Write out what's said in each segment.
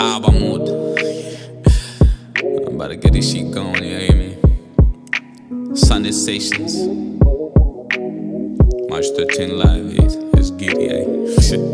Album mode. I'm about to get this shit going, you hear me? Sunday sessions. March 13 live, it's, Let's get it,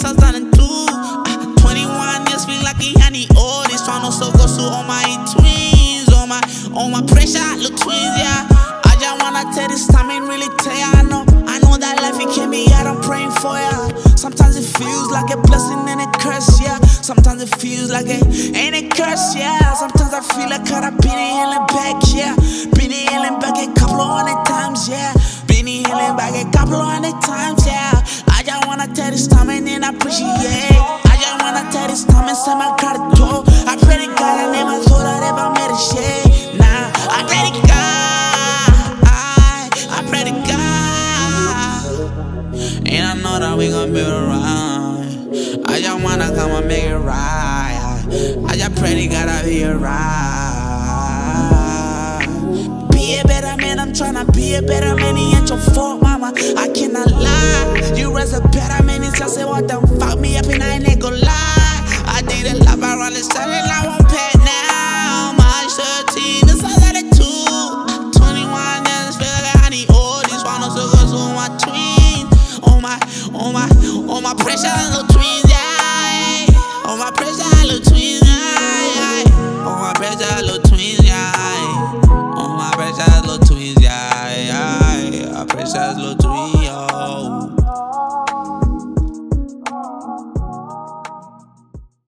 13, the sun's done in two. Uh, 21 years feel like had the all this one also goes to all my twins, all my all my pressure, look twins, yeah. I just wanna tell this time ain't really tell ya. I know, I know that life it can be hard. I'm praying for ya. Sometimes it feels like a blessing and a curse, yeah. Sometimes it feels like it ain't a curse, yeah. Sometimes I feel like I've been healing back, yeah. Been healing back a couple of hundred times, yeah. Been healing back a couple of hundred times, appreciate. I just wanna tell this time say my gratitude. I pray to God I never thought I'd ever met a shade. Nah, I pray to God. I, I pray to God. And I know that we gon' build around. I just wanna come and make it right. I just pray to God I be right. Be a better man, I'm tryna be a better man. He ain't your fault, mama. I cannot lie. no circles on my twin. On my, on my, on my pressure, little twins, yeah. On my pressure, little twins, yeah. On my pressure, little twins, yeah. On my pressure, little twins, yeah. I pressure, I twins.